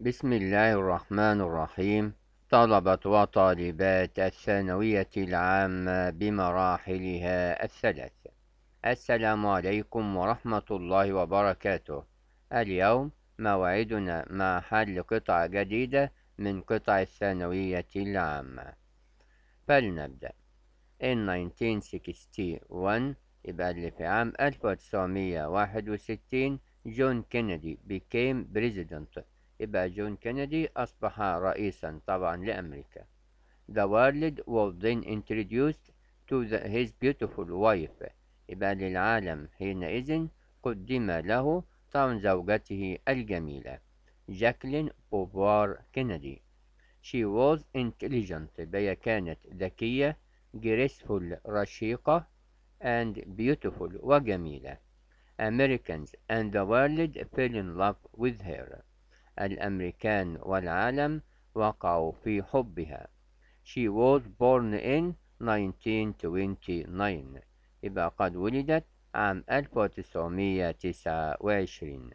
بسم الله الرحمن الرحيم. طلبة وطالبات الثانوية العامة بمراحلها الثلاث السلام عليكم ورحمة الله وبركاته. اليوم موعدنا مع حل قطعة جديدة من قطع الثانوية العامة. فلنبدأ. In 1961 يبقى اللي في عام 1961 جون كينيدي became president. يبقى جون كينيدي أصبح رئيسا طبعا لأمريكا The world was then introduced to the, his beautiful wife يبقى للعالم حينئذ قدم له طبعا زوجته الجميلة جاكلين بوفيار كينيدي She was intelligent هي كانت ذكية graceful رشيقة and beautiful وجميلة Americans and the world fell in love with her الأمريكان والعالم وقعوا في حبها. She was born in 1929 يبقى قد ولدت عام 1929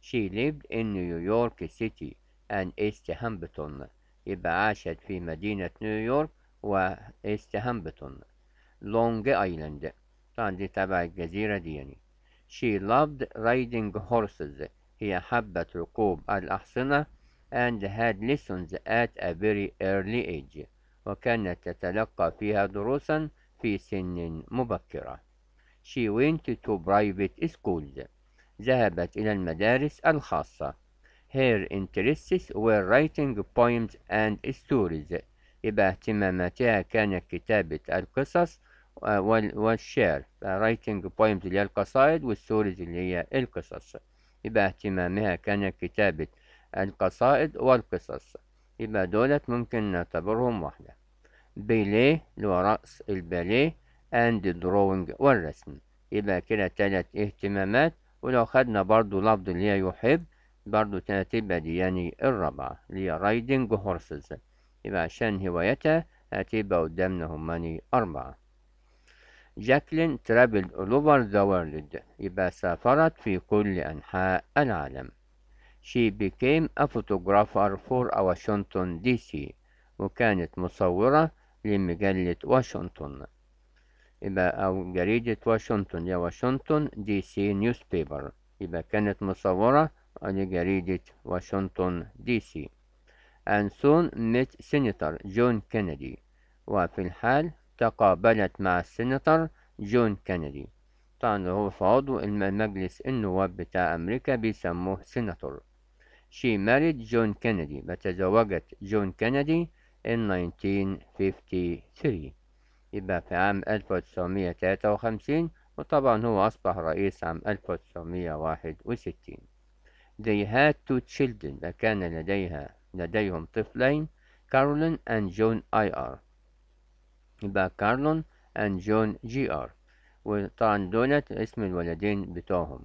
She lived in New York City and East Hampton. يبقى عاشت في مدينة نيويورك وإيست هامبتون لونج ايلاند طبعا دي تبع الجزيرة دي يعني. She loved riding horses. هي حبت ركوب الأحصنة and had lessons at a very early age وكانت تتلقى فيها دروسا في سن مبكرة. She went to private schools ذهبت إلى المدارس الخاصة. Her interests were writing poems and stories. يبقى اهتماماتها كانت كتابة القصص والشعر. Writing poems اللي هي القصائد والستوريز اللي هي القصص يبقى اهتمامها كان كتابة القصائد والقصص. يبقى دولت ممكن نعتبرهم واحدة بيليه اللي هو رقص الباليه and drawing والرسم. يبقى كده تلات اهتمامات ولو خدنا برضو لفظ اللي هي يحب برضو تبقى دي يعني الرابعة اللي هي riding horses. يبقى عشان هوايتها هتبقى قدامنا هماني أربعة. جاكلين traveled all over the world يبقى سافرت في كل أنحاء العالم. She became a photographer for Washington DC وكانت مصورة لمجلة واشنطن يبقى أو جريدة واشنطن يا واشنطن دي سي newspaper يبقى كانت مصورة لجريدة واشنطن دي سي and soon met Senator John Kennedy. وفي الحال تقابلت مع السيناتور جون كينيدي. طبعا هو عضو المجلس النواب بتاع أمريكا بيسموه senator. She married جون كينيدي بتزوجت جون كينيدي in 1953 يبقى في عام 1953 وطبعا هو أصبح رئيس عام 1961 They had two children كان لديها لديهم طفلين كارولين and جون JR. يبقى كارولين and جون JR. وطبعا دولت اسم الولدين بتوعهم.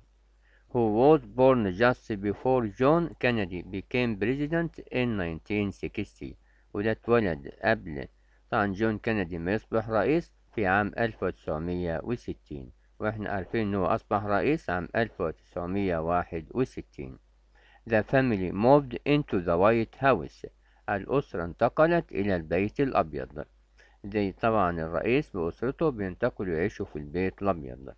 Who was born just before John Kennedy became president in 1960 وده اتولد قبل. طبعا جون كينيدي ما يصبح رئيس في عام 1960 وإحنا عارفين إنه أصبح رئيس عام 1961 The family moved into the White House. الأسرة انتقلت إلى البيت الأبيض. زي طبعا الرئيس بأسرته بينتقلوا يعيشوا في البيت الأبيض.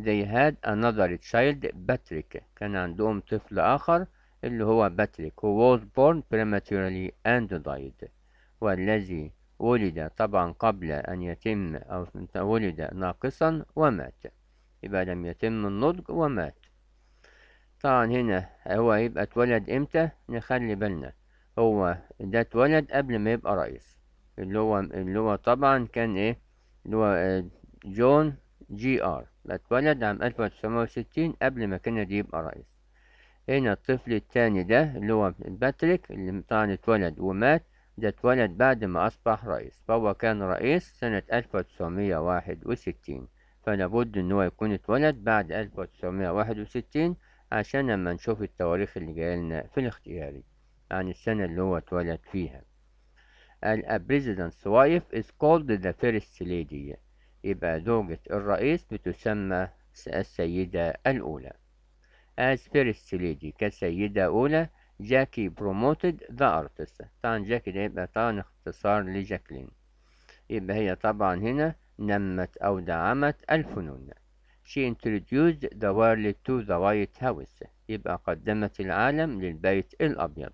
They had another child باتريك كان عندهم طفل آخر اللي هو باتريك who was born prematurely and died. والذي ولد طبعا قبل أن يتم أو ولد ناقصا ومات. يبقى لم يتم النضج ومات. طبعا هنا هو يبقى اتولد إمتى؟ نخلي بالنا. هو ده اتولد قبل ما يبقى رئيس. اللي هو اللي هو طبعا كان إيه؟ اللي هو آه، جون JR. اتولد عام ألف وتسعمائة وستين قبل ما كندي يبقى رئيس هنا الطفل التاني ده اللي هو باتريك اللي طبعا اتولد ومات ده اتولد بعد ما أصبح رئيس. فهو كان رئيس سنة ألف وتسعمائة واحد وستين. فلابد إن هو يكون اتولد بعد ألف وتسعمائة واحد وستين عشان لما نشوف التواريخ اللي جايلنا في الاختياري عن السنة اللي هو اتولد فيها. A president's wife is called the first lady. يبقى زوجة الرئيس بتسمى السيدة الأولى. As first lady كسيدة أولى جاكي promoted the artist. طبعا جاكي ده يبقى طبعا اختصار لجاكلين يبقى هي طبعا هنا نمت أو دعمت الفنون. She introduced the world to the White House. يبقى قدمت العالم للبيت الأبيض.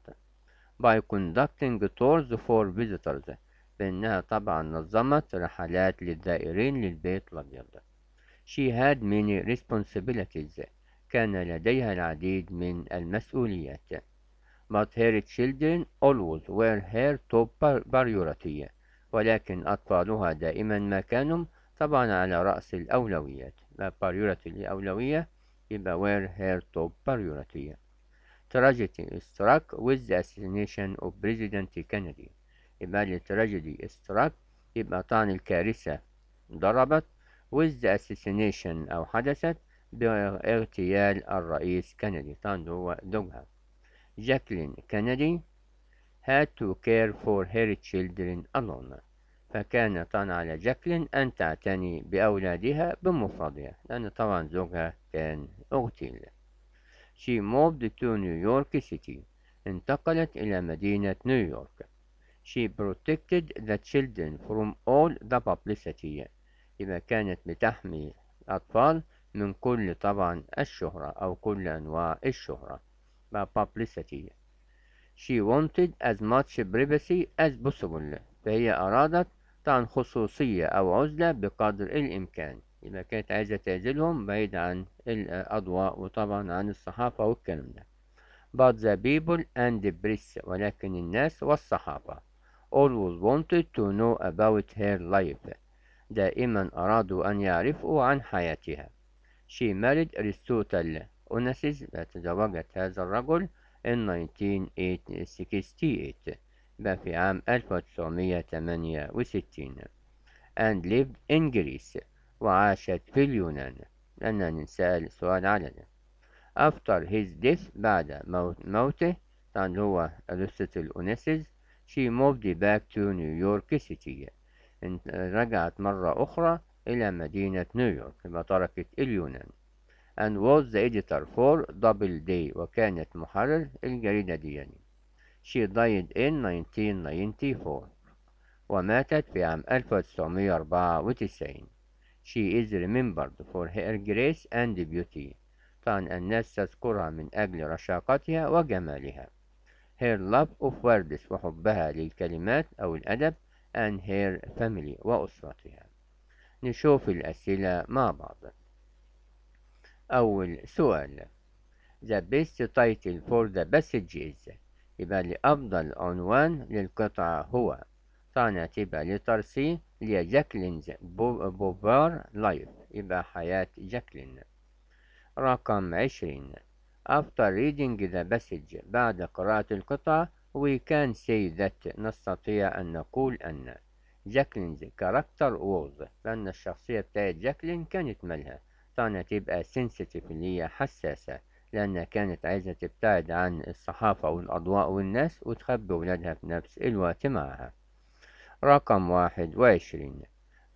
By conducting tours for visitors. بأنها طبعا نظمت رحلات للزائرين للبيت الأبيض. She had many responsibilities. كان لديها العديد من المسؤوليات. But her children always were her top priority. ولكن أطفالها دائما ما كانوا طبعا على رأس الأولويات. ما priority الأولوية يبقى were her top priority. Tragedy struck with the assassination of President Kennedy. يبقى التراجيدي struck يبقى طعن الكارثة. ضربت with the assassination أو حدثت باغتيال الرئيس كندي. طبعا هو زوجها جاكلين كندي had to care for her children alone. فكان طبعا على جاكلين أن تعتني بأولادها بمفردها. لأن طبعا زوجها كان أغتيل. She moved to New York City انتقلت إلى مدينة نيويورك She protected the children from all the publicity إذا كانت بتحمي الأطفال من كل طبعا الشهرة أو كل أنواع الشهرة. Publicity. She wanted as much privacy as possible. فهي أرادت طبعا خصوصية أو عزلة بقدر الإمكان. إذا كانت عايزة تعزلهم بعيد عن الأضواء وطبعا عن الصحافة والكلام ده. But the people and the press ولكن الناس والصحافة. Always wanted to know about her life. دائما أرادوا أن يعرفوا عن حياتها. She married Aristotle. Onassis تزوجت هذا الرجل in 1968 في عام 1968 and lived in Greece. وعاشت في اليونان. لأننا نسأل سؤال ده after his death بعد موت موته. طبعا هو أرسطل أونسيس she moved back to New York City. رجعت مرة أخرى إلى مدينة نيويورك يبقى تركت اليونان. And was the editor for Double Day وكانت محرر الجريدة دي يعني. she died in 1994 وماتت في عام 1994 she is remembered for her grace and beauty. طبعا الناس تذكرها من أجل رشاقتها وجمالها. Her love of words وحبها للكلمات أو الأدب and her family وأسرتها. نشوف الأسئلة مع بعض. أول سؤال. The best title for the passage is يبقى لأفضل عنوان للقطعة هو. طبعا تبقى letter C اللي هي Jacqueline's بوفيار life يبقى حياة جاكلين. رقم عشرين. After reading the passage بعد قراءة القطعة we can say that نستطيع أن نقول أن Jacqueline's character was لأن الشخصية بتاعت جاكلين كانت مالها طبعا تبقى sensitive اللي هي حساسة لأنها كانت عايزة تبتعد عن الصحافة والأضواء والناس وتخبي ولادها في نفس الوقت معها. رقم واحد وعشرين.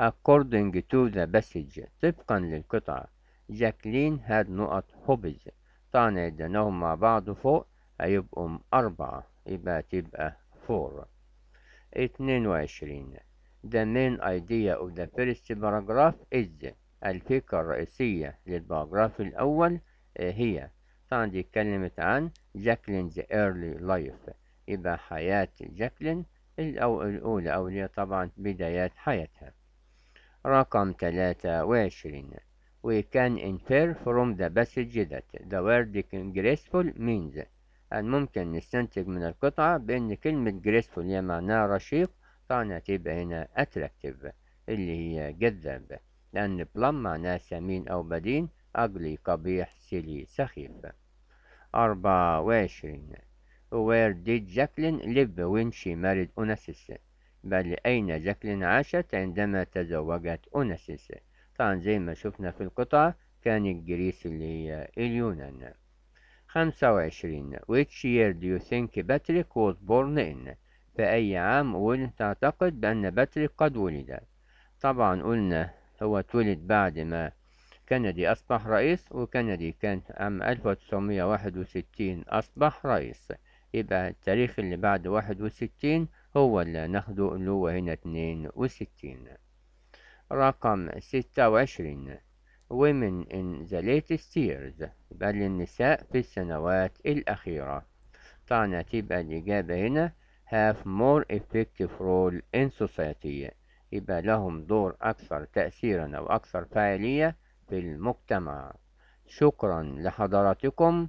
According to the passage طبقا للقطعة. جاكلين had نقط هوبز طبعا اديناهم مع بعض فوق هيبقوا أربعة. يبقى تبقى فور. اتنين وعشرين. The main idea of the first paragraph is الفكرة الرئيسية للباراجراف الأول هي. طبعا دي اتكلمت عن جاكلين's early life. يبقى حياة جاكلين الأولى أو اللي طبعا بدايات حياتها. رقم ثلاثة وعشرين. We can infer from the passage that the word graceful means. أن ممكن نستنتج من القطعة بأن كلمة graceful هي معناها رشيق؟ طبعا هتبقى هنا attractive اللي هي جذاب. لأن بلم معناه سمين أو بدين أجلي قبيح سيلي سخيف. أربعة وعشرين. Where did Jacqueline live when she married Onassis بل أين جاكلين عاشت عندما تزوجت أوناسيس طبعا زي ما شفنا في القطعة كان الجريس اللي هي إليونان. خمسة وعشرين. Which year do you think Patrick was born in? في أي عام ولد تعتقد بأن باتريك قد ولد؟ طبعا قلنا هو اتولد بعد ما كندي أصبح رئيس وكندي كان عام 1961 أصبح رئيس. يبقى التاريخ اللي بعد واحد وستين هو اللي ناخده اللي هو هنا اتنين وستين. رقم ستة وعشرين. Women in the latest years. يبقى للنساء في السنوات الأخيرة. طبعا هتبقى الإجابة هنا. Have more effective role in society. يبقى لهم دور أكثر تأثيرا أو أكثر فاعلية في المجتمع. شكرا لحضراتكم.